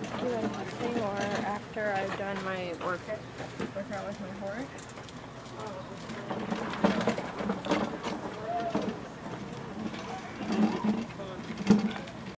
Do lifting or after I've done my work workout with my horse.